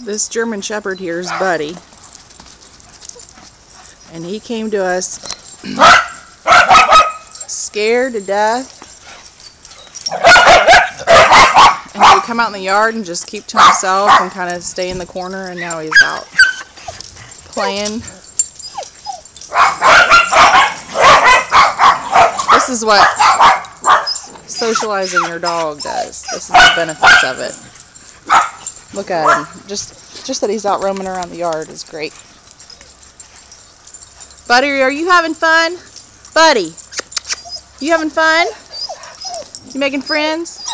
This German Shepherd here is Buddy. And he came to us scared to death. And he would come out in the yard and just keep to himself and kind of stay in the corner and now he's out playing. This is what socializing your dog does. This is the benefits of it. Look at him. Just just that he's out roaming around the yard is great. Buddy, are you having fun? Buddy, you having fun? You making friends?